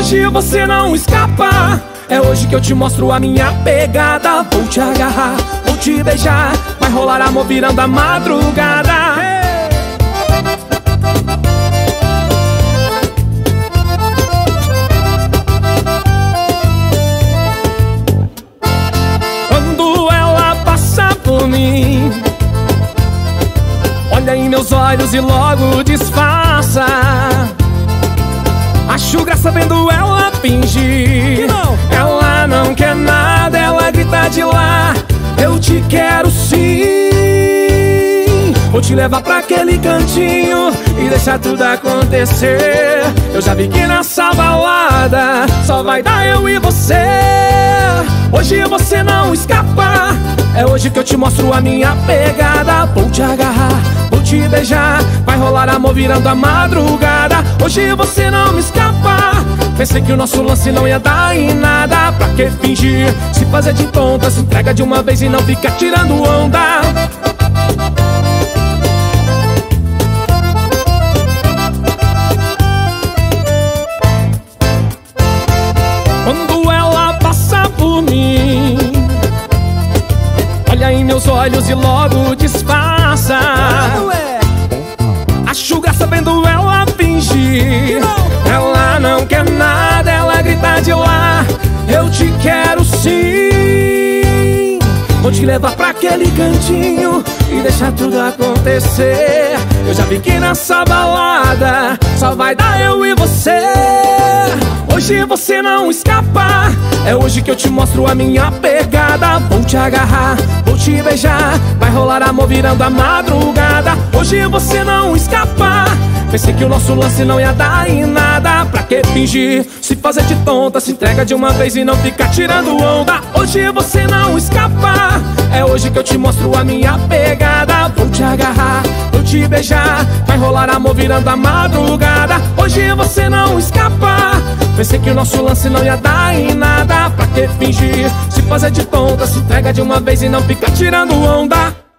Hoje você não escapa. É hoje que eu te mostro a minha pegada. Vou te agarrar, vou te beijar. Vai rolar amor virando a madrugada. Quando ela passa por mim, olha em meus olhos e logo disfarça. Vendo ela fingir. Ela não quer nada, ela grita de lá. Eu te quero sim. Vou te levar pra aquele cantinho e deixar tudo acontecer. Eu já vi que nessa balada só vai dar eu e você. Hoje você não escapa. É hoje que eu te mostro a minha pegada. Vou te agarrar, vou te beijar. Vai rolar amor virando a madrugada. Hoje você não me escapa. Pensei que o nosso lance não ia dar em nada. Pra que fingir? Se fazer de tonta, se entrega de uma vez e não fica tirando onda. Quando ela passa por mim, olha em meus olhos e logo disfarça. Ela não quer nada, ela grita de lá. Eu te quero sim. Vou te levar pra aquele cantinho e deixar tudo acontecer. Eu já vi que nessa balada só vai dar eu e você. Hoje você não escapa. É hoje que eu te mostro a minha pegada. Vou te agarrar, vou te beijar. Vai rolar amor virando a madrugada. Hoje você não escapa. Pensei que o nosso lance não ia dar em nada. Pra que fingir? Se fazer de tonta, se entrega de uma vez e não fica tirando onda. Hoje você não escapa. É hoje que eu te mostro a minha pegada. Vou te agarrar, vou te beijar. Vai rolar amor virando a madrugada. Hoje você não escapa. Pensei que o nosso lance não ia dar em nada. Pra que fingir? Se fazer de tonta, se entrega de uma vez e não fica tirando onda.